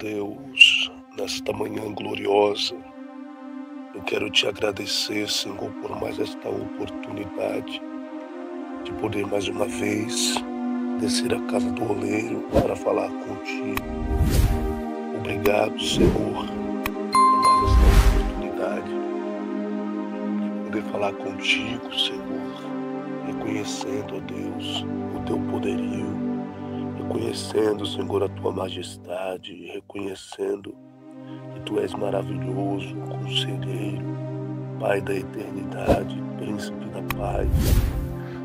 Deus, nesta manhã gloriosa, eu quero te agradecer, Senhor, por mais esta oportunidade de poder mais uma vez descer à casa do oleiro para falar contigo. Obrigado, Senhor, por mais esta oportunidade de poder falar contigo, Senhor, reconhecendo, ó Deus, o teu poderio reconhecendo, Senhor, a tua majestade, reconhecendo que tu és maravilhoso, conselheiro, Pai da eternidade, príncipe da paz.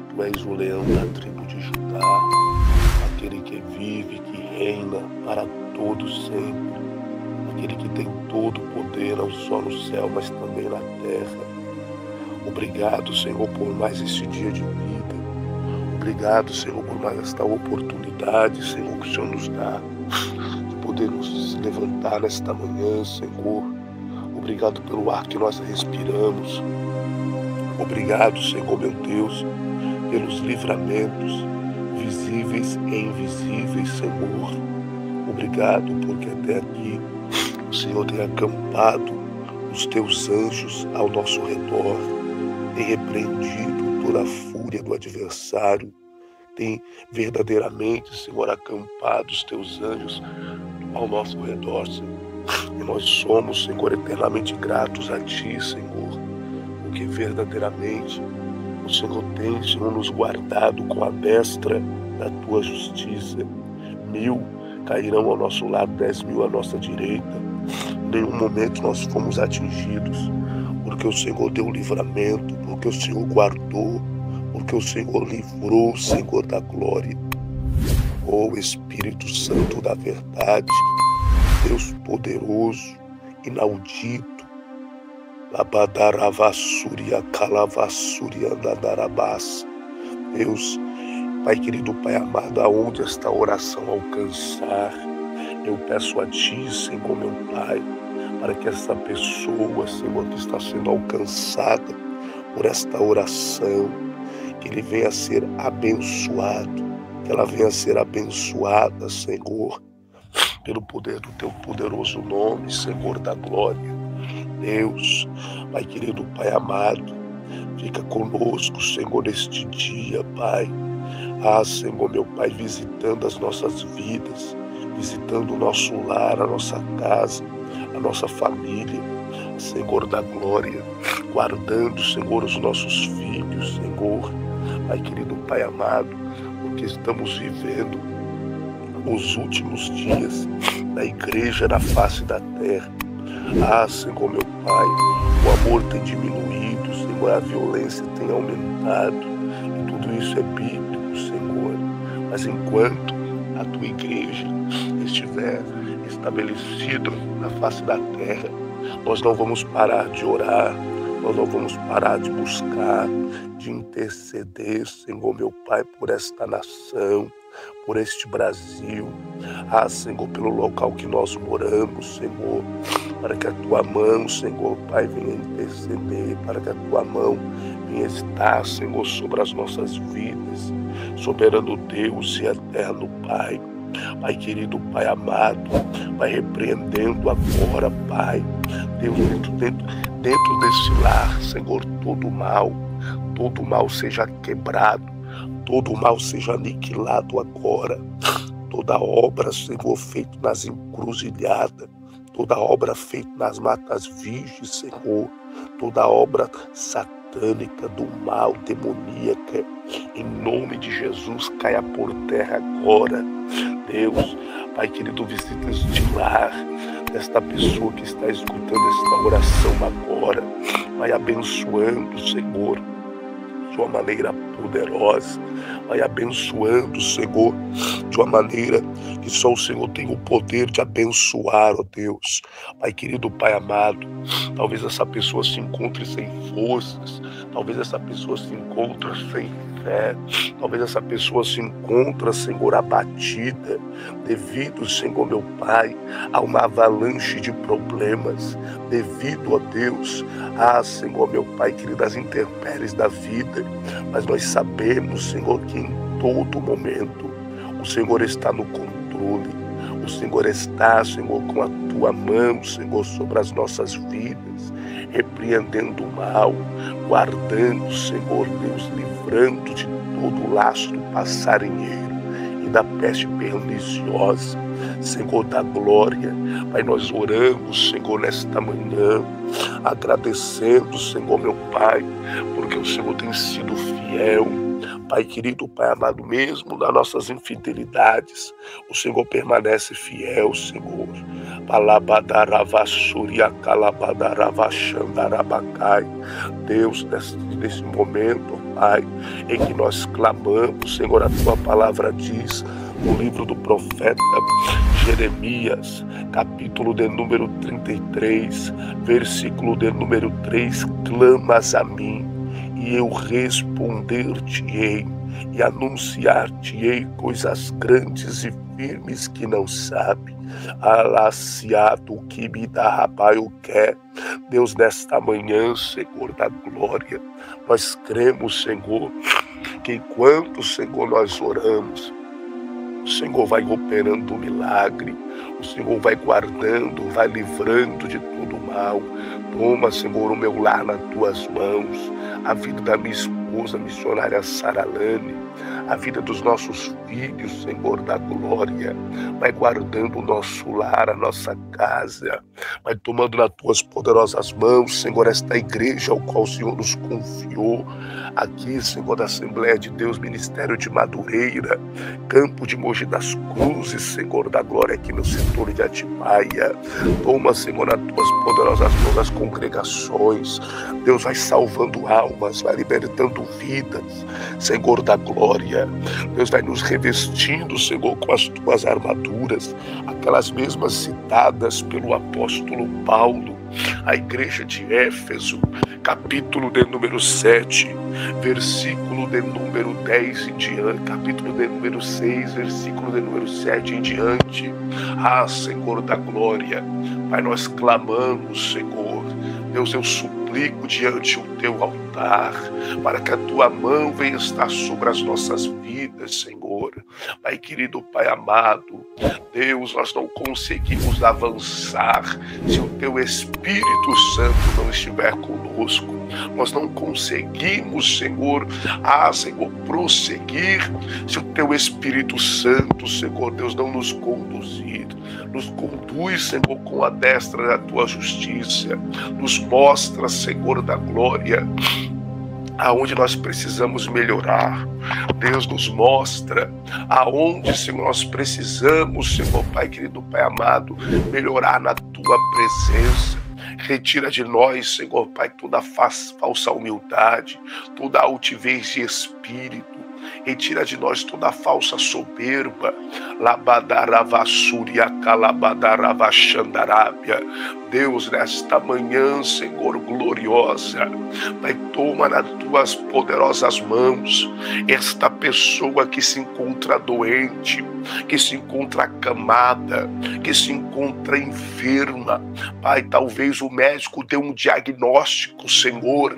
Tu és o leão da tribo de Judá, aquele que vive, que reina para todo sempre, aquele que tem todo o poder, não só no céu, mas também na terra. Obrigado, Senhor, por mais esse dia de vida. Obrigado, Senhor, por mais esta oportunidade, Senhor, que o Senhor nos dá de poder nos levantar nesta manhã, Senhor. Obrigado pelo ar que nós respiramos. Obrigado, Senhor, meu Deus, pelos livramentos visíveis e invisíveis, Senhor. Obrigado porque até aqui o Senhor tem acampado os teus anjos ao nosso redor, tem repreendido toda a fúria do adversário, tem verdadeiramente, Senhor, acampado os teus anjos ao nosso redor, Senhor. E nós somos, Senhor, eternamente gratos a Ti, Senhor, porque verdadeiramente o Senhor tem, Senhor, nos guardado com a destra da Tua justiça. Mil cairão ao nosso lado, dez mil à nossa direita. Em nenhum momento nós fomos atingidos, porque o Senhor deu livramento, porque o Senhor guardou porque o Senhor livrou o Senhor da glória. Ó oh, Espírito Santo da verdade, Deus poderoso, inaudito, Labadaravassúria, Calavassúria, Nadarabás. Deus, Pai querido, Pai amado, aonde esta oração alcançar, eu peço a Ti, Senhor, meu Pai, para que essa pessoa, Senhor, que está sendo alcançada por esta oração, que ele venha a ser abençoado, que ela venha a ser abençoada, Senhor, pelo poder do teu poderoso nome, Senhor da glória. Deus, Pai querido, Pai amado, fica conosco, Senhor, neste dia, Pai. Ah, Senhor, meu Pai, visitando as nossas vidas, visitando o nosso lar, a nossa casa, a nossa família, Senhor da glória, guardando, Senhor, os nossos filhos, Senhor Pai querido, Pai amado, porque estamos vivendo os últimos dias da igreja na face da terra. Ah, Senhor, meu Pai, o amor tem diminuído, Senhor, a violência tem aumentado, e tudo isso é bíblico, Senhor. Mas enquanto a tua igreja estiver estabelecida na face da terra, nós não vamos parar de orar, nós não vamos parar de buscar, de interceder, Senhor, meu Pai, por esta nação, por este Brasil. Ah, Senhor, pelo local que nós moramos, Senhor, para que a tua mão, Senhor, Pai, venha interceder, para que a tua mão venha estar, Senhor, sobre as nossas vidas. Soberano Deus e eterno Pai. Pai querido, Pai amado, Pai repreendendo agora, Pai, Deus, dentro, dentro, dentro desse lar, Senhor, todo mal, todo mal seja quebrado, todo mal seja aniquilado agora, toda obra, Senhor, feita nas encruzilhadas, toda obra feita nas matas virgens, Senhor, toda obra satânica do mal, demoníaca, em nome de Jesus, caia por terra agora. Deus, Pai querido, visita este lar desta pessoa que está escutando esta oração agora. Vai abençoando, Senhor, de uma maneira poderosa. Vai abençoando, Senhor, de uma maneira que só o Senhor tem o poder de abençoar, ó Deus. Pai querido, Pai amado, talvez essa pessoa se encontre sem forças, talvez essa pessoa se encontre sem fé. Talvez essa pessoa se encontra, Senhor, abatida devido, Senhor, meu Pai, a uma avalanche de problemas, devido a Deus, a Senhor, meu Pai, querido, as intempéries da vida. Mas nós sabemos, Senhor, que em todo momento o Senhor está no controle. O Senhor está, Senhor, com a tua mão, Senhor, sobre as nossas vidas, repreendendo o mal, guardando, Senhor Deus, livrando de todo o laço do passarinheiro e da peste perniciosa. Senhor da glória, Pai, nós oramos, Senhor, nesta manhã, agradecendo, Senhor, meu Pai, porque o Senhor tem sido fiel Pai querido, Pai amado, mesmo nas nossas infidelidades, o Senhor permanece fiel, Senhor. Deus, nesse, nesse momento, Pai, em que nós clamamos, Senhor, a tua palavra diz no livro do profeta Jeremias, capítulo de número 33, versículo de número 3, clamas a mim e eu responder-te-ei e anunciar-te-ei coisas grandes e firmes que não sabe. Alaciado que me dá rapaz o quer. Deus, nesta manhã, Senhor da glória, nós cremos, Senhor, que enquanto, Senhor, nós oramos, o Senhor vai operando o milagre, o Senhor vai guardando, vai livrando de todo mal. Toma, Senhor, o meu lar nas tuas mãos, a vida da minha esposa, a missionária Saralane, a vida dos nossos filhos, Senhor da glória. Vai guardando o nosso lar, a nossa casa. Vai tomando nas tuas poderosas mãos, Senhor, esta igreja ao qual o Senhor nos confiou. Aqui, Senhor, da Assembleia de Deus, Ministério de Madureira, Campo de Mogi das Cruzes, Senhor da glória, aqui no setor de Atibaia. Toma, Senhor, nas tuas poderosas mãos as congregações. Deus vai salvando almas, vai libertando vidas, Senhor da glória. Deus vai nos revestindo, Senhor, com as tuas armaduras, aquelas mesmas citadas pelo apóstolo Paulo, a igreja de Éfeso, capítulo de número 7, versículo de número 10 em diante, capítulo de número 6, versículo de número 7 em diante. Ah, Senhor da glória, Pai, nós clamamos, Senhor, Deus, eu suplico diante o teu altar, para que a tua mão venha estar sobre as nossas vidas, Senhor. Pai querido, Pai amado, Deus, nós não conseguimos avançar se o teu Espírito Santo não estiver conosco. Nós não conseguimos, Senhor, ah, Senhor, prosseguir se o teu Espírito Santo, Senhor, Deus, não nos conduzir. Nos conduz, Senhor, com a destra da tua justiça. Nos mostra, Senhor da glória, aonde nós precisamos melhorar. Deus nos mostra aonde, Senhor, nós precisamos, Senhor Pai querido, Pai amado, melhorar na tua presença. Retira de nós, Senhor Pai, toda falsa humildade, toda altivez de espírito. Retira de nós toda falsa soberba. Labadaravassúria, calabadaravachandarábia. Deus, nesta manhã, Senhor, gloriosa, Pai, toma nas tuas poderosas mãos esta pessoa que se encontra doente, que se encontra acamada, que se encontra enferma. Pai, talvez o médico dê um diagnóstico, Senhor.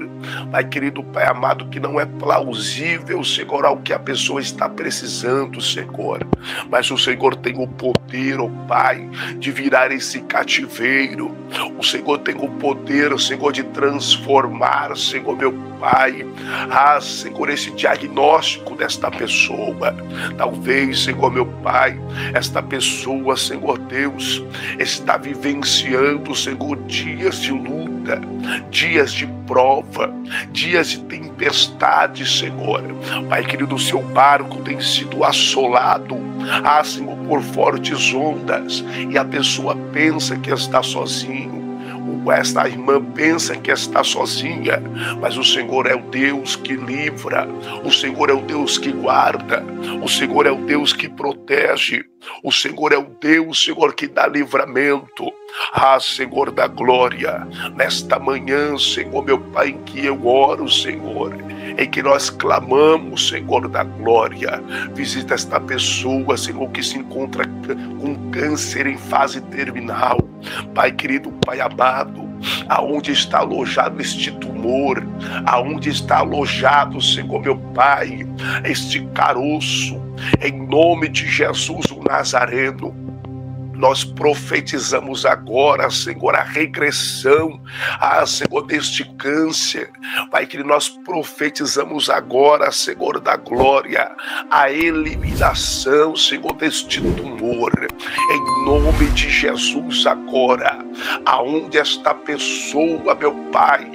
Pai, querido Pai amado, que não é plausível, Senhor, ao que a pessoa está precisando, Senhor. Mas o Senhor tem o poder, ó oh Pai, de virar esse cativeiro o Senhor tem o poder, Senhor, de transformar, Senhor, meu Pai. Ah, Senhor, esse diagnóstico desta pessoa. Talvez, Senhor, meu Pai, esta pessoa, Senhor Deus, está vivenciando, Senhor, dias de dias de prova, dias de tempestade, Senhor. Pai querido, o seu barco tem sido assolado, ah, por fortes ondas, e a pessoa pensa que está sozinho esta irmã pensa que está sozinha, mas o Senhor é o Deus que livra, o Senhor é o Deus que guarda, o Senhor é o Deus que protege, o Senhor é o Deus, Senhor, que dá livramento. Ah, Senhor da glória, nesta manhã, Senhor, meu Pai, em que eu oro, Senhor, em que nós clamamos, Senhor da glória, visita esta pessoa, Senhor, que se encontra com câncer em fase terminal. Pai querido, Pai amado, aonde está alojado este tumor, aonde está alojado, Senhor meu Pai, este caroço, em nome de Jesus o Nazareno. Nós profetizamos agora, Senhor, a regressão, ah, Senhor, deste câncer. Pai, que nós profetizamos agora, Senhor da glória, a eliminação, Senhor, deste tumor. Em nome de Jesus agora, aonde esta pessoa, meu Pai,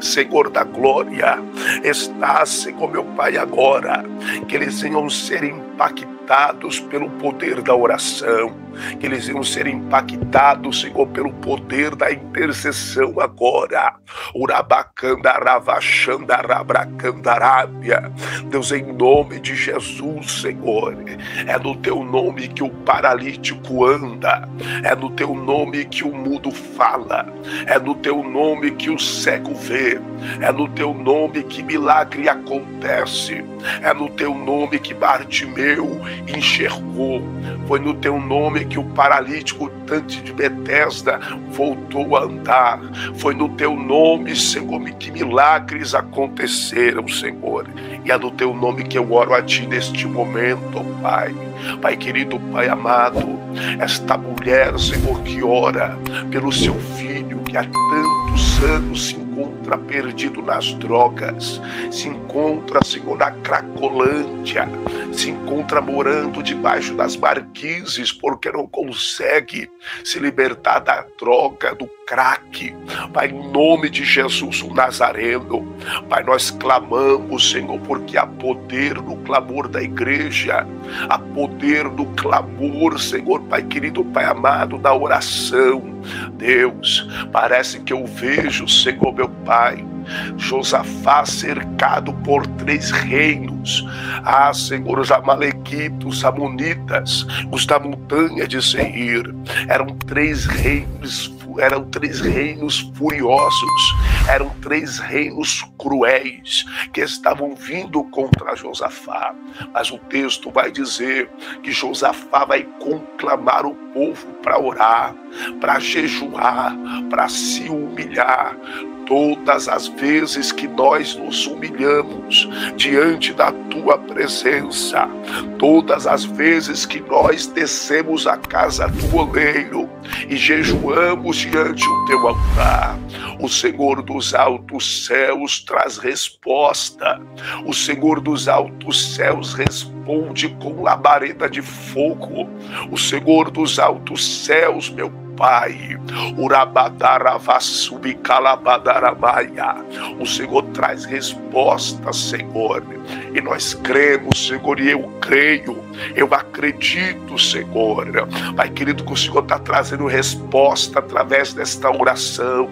Senhor da glória, está, Senhor meu Pai, agora, que eles venham ser impactados pelo poder da oração, que eles iam ser impactados, Senhor, pelo poder da intercessão agora. Urabacandaravachandarabracandarábia. Deus, em nome de Jesus, Senhor, é no teu nome que o paralítico anda, é no teu nome que o mudo fala, é no teu nome que o cego vê, é no teu nome que milagre acontece, é no teu nome que Bartimeu enxergou, foi no teu nome que o paralítico Tante de Betesda voltou a andar. Foi no teu nome, Senhor, que milagres aconteceram, Senhor. E é no teu nome que eu oro a ti neste momento, Pai. Pai querido, Pai amado, esta mulher, Senhor, que ora pelo seu filho que há tantos anos se encontra perdido nas drogas, se encontra, Senhor, na cracolândia, se encontra morando debaixo das marquises porque não consegue se libertar da droga, do crack. Pai, em nome de Jesus, o Nazareno, Pai, nós clamamos, Senhor, porque há poder no clamor da igreja, há poder no clamor, Senhor, Pai querido, Pai amado, da oração. Deus, parece que eu vejo, Senhor, meu Pai, Josafá cercado por três reinos. Ah, Senhor, os Amalequitos, os Amonitas, os da montanha de Seir. Eram três reinos eram três reinos furiosos, eram três reinos cruéis que estavam vindo contra Josafá. Mas o texto vai dizer que Josafá vai conclamar o povo para orar, para jejuar, para se humilhar, todas as vezes que nós nos humilhamos diante da tua presença, todas as vezes que nós descemos a casa do oleiro e jejuamos diante do teu altar, o Senhor dos altos céus traz resposta, o Senhor dos altos céus responde com labareda de fogo, o Senhor dos altos céus, meu Pai. O Senhor traz resposta, Senhor. E nós cremos, Senhor, e eu creio, eu acredito, Senhor. Pai querido, que o Senhor está trazendo resposta através desta oração.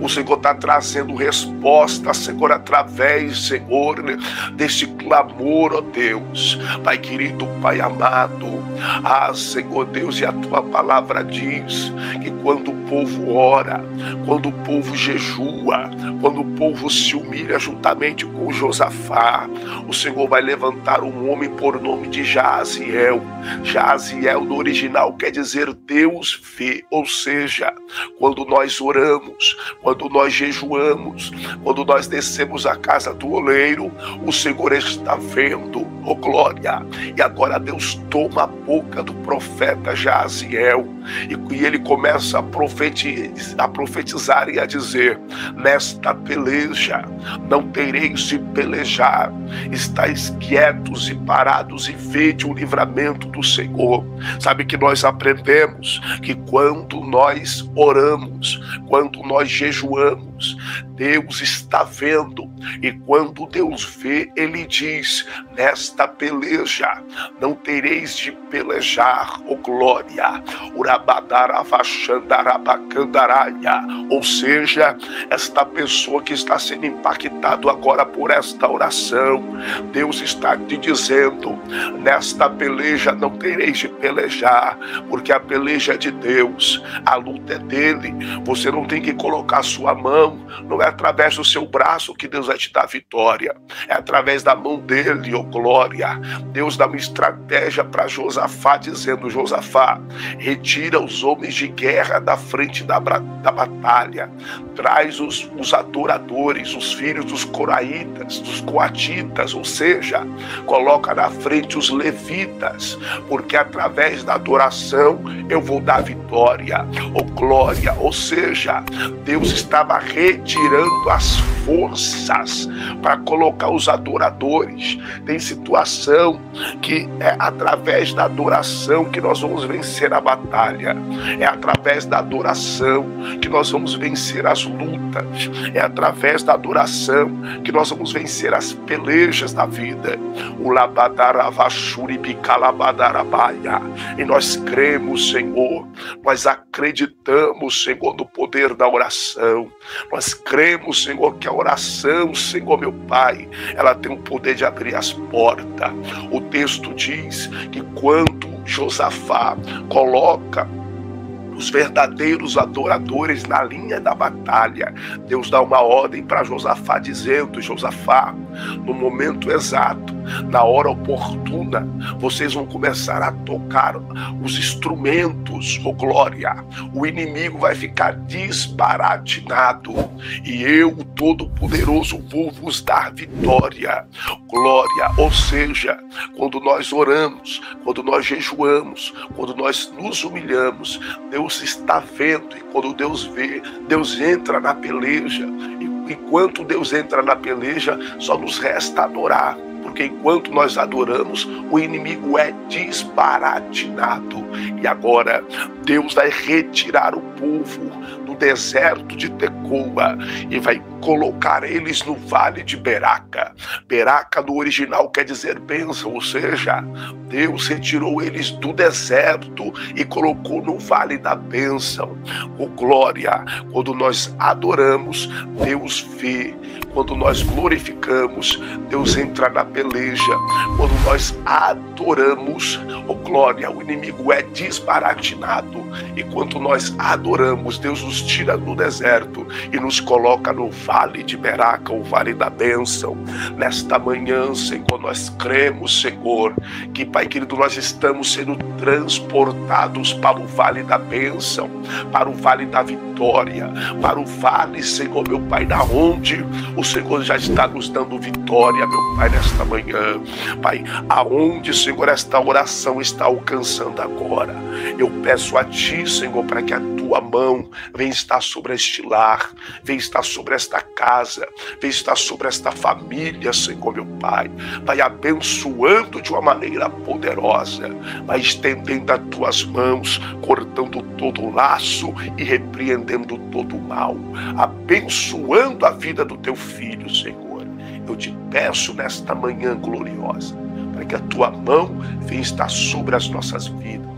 O Senhor está trazendo resposta, Senhor, através, Senhor, deste clamor, ó Deus. Pai querido, Pai amado, ah, Senhor Deus, e a tua palavra diz que quando o povo ora, quando o povo jejua, quando o povo se humilha juntamente com Josafá, o Senhor vai levantar um homem por nome de Jaziel. Jaziel no original quer dizer Deus vê, ou seja, quando nós oramos, quando nós jejuamos, quando nós descemos a casa do oleiro, o Senhor está vendo, oh glória. E agora Deus toma a boca do profeta Jaziel e ele começa a profetizar, a profetizar e a dizer: Nesta peleja não tereis de pelejar, estáis quietos e parados e vede o livramento do Senhor. Sabe que nós aprendemos que quando nós oramos, quando nós jejuamos, Deus. Está vendo, e quando Deus vê, Ele diz: Nesta peleja não tereis de pelejar, ó oh glória, ou seja, esta pessoa que está sendo impactado agora por esta oração, Deus está te dizendo: Nesta peleja não tereis de pelejar, porque a peleja é de Deus, a luta é dele, você não tem que colocar sua mão Não, não é através do seu braço que Deus vai te dar vitória. É através da mão dele, oh glória. Deus dá uma estratégia para Josafá, dizendo: Josafá, retira os homens de guerra da frente da, da batalha. Traz os, os adoradores, os filhos dos coraitas, dos coatitas, ou seja, coloca na frente os levitas, porque através da adoração eu vou dar vitória, ou glória. Ou seja, Deus estava retirando as forças para colocar os adoradores. Tem situação que é através da adoração que nós vamos vencer a batalha. É através da adoração que nós vamos vencer as lutas. É através da adoração que nós vamos vencer as pelejas da vida. O labadaravashuribicalabadarabaia. E nós cremos, Senhor, nós acreditamos, Senhor, no poder da oração. Nós cremos, Senhor, que a oração, Senhor meu Pai, ela tem o poder de abrir as portas. O texto diz que quando Josafá coloca os verdadeiros adoradores na linha da batalha. Deus dá uma ordem para Josafá, dizendo: Josafá, no momento exato, na hora oportuna, vocês vão começar a tocar os instrumentos, oh glória. O inimigo vai ficar desbaratinado e eu, o Todo-Poderoso, vou vos dar vitória, glória. Ou seja, quando nós oramos, quando nós jejuamos, quando nós nos humilhamos, Deus está vendo e quando Deus vê, Deus entra na peleja. E enquanto Deus entra na peleja, só nos resta adorar porque enquanto nós adoramos, o inimigo é desbaratinado. E agora Deus vai retirar o povo deserto de Tecoa e vai colocar eles no vale de Beraca. Beraca no original quer dizer bênção, ou seja, Deus retirou eles do deserto e colocou no vale da bênção. O glória, quando nós adoramos, Deus vê. Quando nós glorificamos, Deus entra na peleja. Quando nós adoramos, o glória, o inimigo é desbaratinado. E quando nós adoramos, Deus nos tira do deserto e nos coloca no vale de Beraca, o vale da bênção. Nesta manhã, Senhor, nós cremos, Senhor, que, Pai querido, nós estamos sendo transportados para o vale da bênção, para o vale da vitória, para o vale, Senhor, meu Pai, da onde o Senhor já está nos dando vitória, meu Pai, nesta manhã. Pai, aonde, Senhor, esta oração está alcançando agora. Eu peço a Ti, Senhor, para que a Tua mão venha estar sobre este lar, venha estar sobre esta casa, venha estar sobre esta família, Senhor, meu Pai. Vai abençoando de uma maneira poderosa, vai estendendo as Tuas mãos, cortando todo o laço e repreendendo todo o mal, abençoando a vida do Teu filho, Senhor. Eu te peço nesta manhã gloriosa, para que a tua mão venha estar sobre as nossas vidas,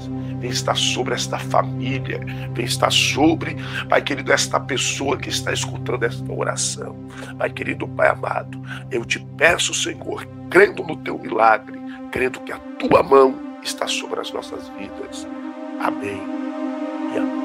venha estar sobre esta família, venha estar sobre, Pai querido, esta pessoa que está escutando esta oração. Pai querido, Pai amado, eu te peço, Senhor, crendo no teu milagre, crendo que a tua mão está sobre as nossas vidas. Amém e amém.